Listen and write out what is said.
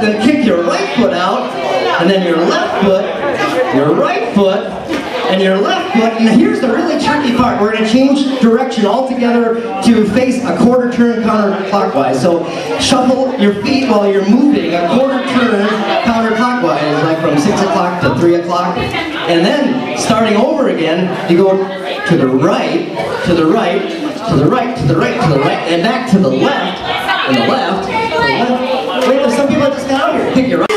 Then kick your right foot out, and then your left foot, your right foot, and your left foot, and here's the really tricky part. We're gonna change direction altogether to face a quarter turn counterclockwise. So shuffle your feet while you're moving a quarter turn counterclockwise, like from six o'clock to three o'clock. And then starting over again, you go to the right, to the right, to the right, to the right, to the right, and back to the left, and the left, the left. Wait, that out here. Pick your.